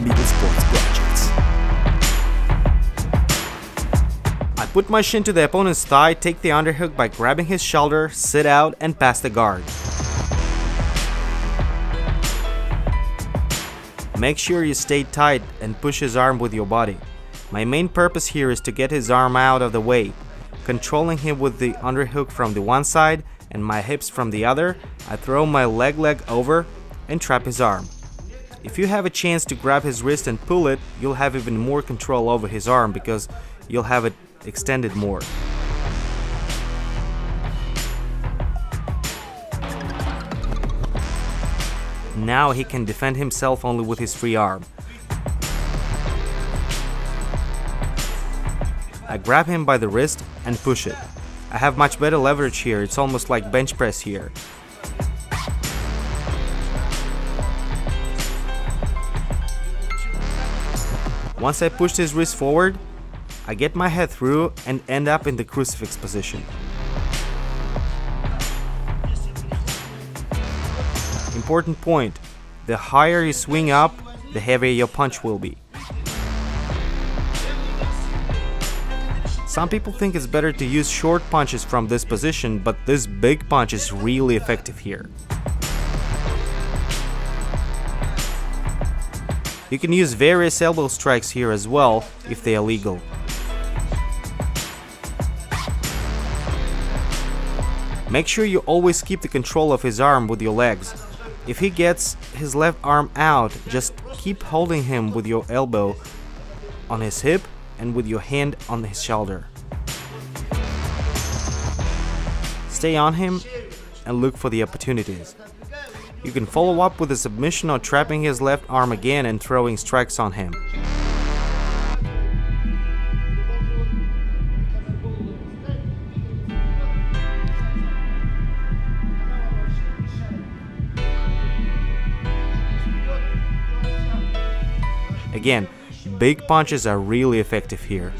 Sports. I put my shin to the opponent's thigh, take the underhook by grabbing his shoulder, sit out, and pass the guard. Make sure you stay tight and push his arm with your body. My main purpose here is to get his arm out of the way. Controlling him with the underhook from the one side and my hips from the other, I throw my leg leg over and trap his arm. If you have a chance to grab his wrist and pull it, you'll have even more control over his arm because you'll have it extended more. Now he can defend himself only with his free arm. I grab him by the wrist and push it. I have much better leverage here, it's almost like bench press here. Once I pushed his wrist forward, I get my head through and end up in the crucifix position. Important point, the higher you swing up, the heavier your punch will be. Some people think it's better to use short punches from this position, but this big punch is really effective here. You can use various elbow strikes here as well, if they are legal. Make sure you always keep the control of his arm with your legs. If he gets his left arm out, just keep holding him with your elbow on his hip and with your hand on his shoulder. Stay on him and look for the opportunities. You can follow up with a submission or trapping his left arm again and throwing strikes on him. Again, big punches are really effective here.